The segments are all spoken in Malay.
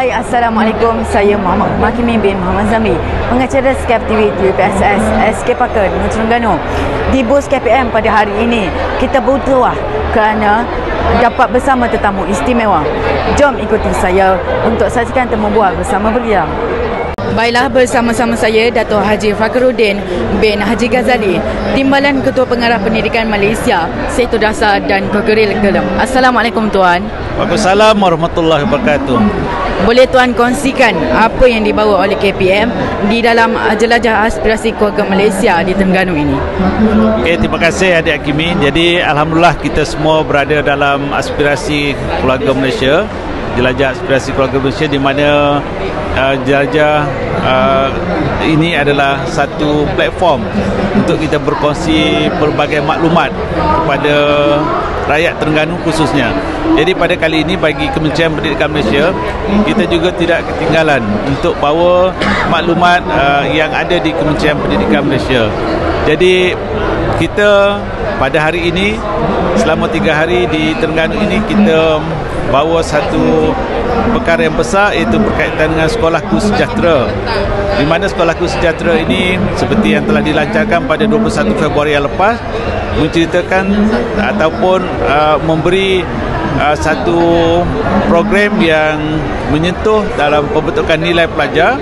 Hai, Assalamualaikum. Saya Muhammad Makimi bin Muhammad Zamri, pengacara Skep TV di UPSS SK Paker di Terengganu. Di bus KPM pada hari ini, kita bertuah kerana dapat bersama tetamu istimewa. Jom ikuti saya untuk saksikan temu bual bersama beliau. Baiklah bersama-sama saya Dato' Haji Fakruddin bin Haji Ghazali Timbalan Ketua Pengarah Pendidikan Malaysia Sektor Dasar dan Kurikulum Assalamualaikum Tuan Waalaikumsalam warahmatullahi wabarakatuh. Boleh Tuan kongsikan apa yang dibawa oleh KPM di dalam jelajah aspirasi keluarga Malaysia di Terengganu ini? Okey, terima kasih adik Hakimi. Jadi alhamdulillah kita semua berada dalam aspirasi keluarga Malaysia, jelajah aspirasi keluarga Malaysia di mana uh, jelajah uh, ini adalah satu platform untuk kita berkongsi pelbagai maklumat kepada rakyat Terengganu khususnya. Jadi pada kali ini bagi Kementerian Pendidikan Malaysia, kita juga tidak ketinggalan untuk bawa maklumat uh, yang ada di Kementerian Pendidikan Malaysia. Jadi kita pada hari ini selama tiga hari di Terengganu ini kita bawa satu perkara yang besar iaitu berkaitan dengan sekolahku sejahtera di mana sekolahku sejahtera ini seperti yang telah dilancarkan pada 21 Februari yang lepas menceritakan ataupun uh, memberi uh, satu program yang menyentuh dalam pembentukan nilai pelajar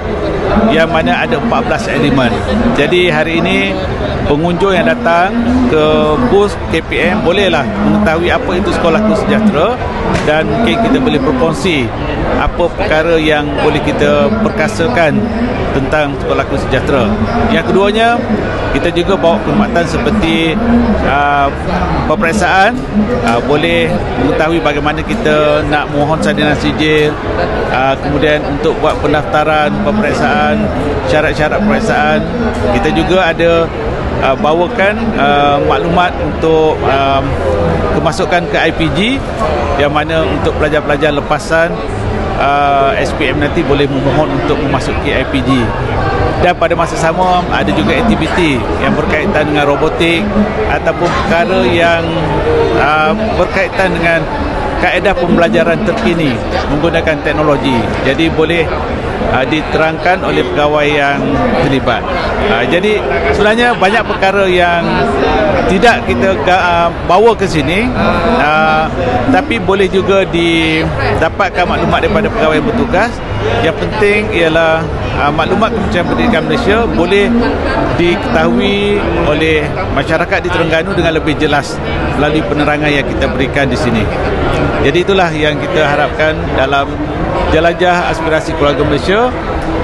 yang mana ada 14 elemen. Jadi hari ini pengunjung yang datang ke bus KPM bolehlah mengetahui apa itu sekolahku sejahtera dan mungkin kita boleh berkongsi apa perkara yang boleh kita perkasakan tentang sekolahku sejahtera. Yang keduanya kita juga bawa perkhidmatan seperti uh, peperiksaan. Uh, boleh mengetahui bagaimana kita nak mohon salinan sijil. Uh, kemudian untuk buat pendaftaran peperiksaan syarat-syarat peperiksaan. Kita juga ada uh, bawakan uh, maklumat untuk uh, kemasukan ke IPG yang mana untuk pelajar-pelajar lepasan uh, SPM nanti boleh memohon untuk memasuki IPG dan pada masa sama ada juga aktiviti yang berkaitan dengan robotik ataupun perkara yang uh, berkaitan dengan kaedah pembelajaran terkini menggunakan teknologi. Jadi boleh uh, diterangkan oleh pegawai yang terlibat. Uh, jadi sebenarnya banyak perkara yang tidak kita uh, bawa ke sini. Uh, tapi boleh juga didapatkan maklumat daripada pegawai bertugas yang penting ialah uh, maklumat Kementerian Pendidikan Malaysia boleh diketahui oleh masyarakat di Terengganu dengan lebih jelas melalui penerangan yang kita berikan di sini. Jadi itulah yang kita harapkan dalam jelajah aspirasi keluarga Malaysia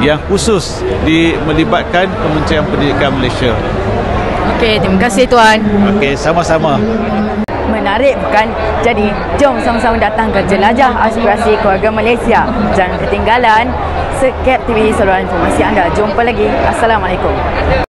yang khusus di melibatkan Kementerian Pendidikan Malaysia. Okey, terima kasih Tuan. Okey, sama-sama. Menarik bukan? Jadi, jom sama-sama datang ke jelajah aspirasi keluarga Malaysia. Jangan ketinggalan. Sekep TV saluran informasi anda. Jumpa lagi. Assalamualaikum.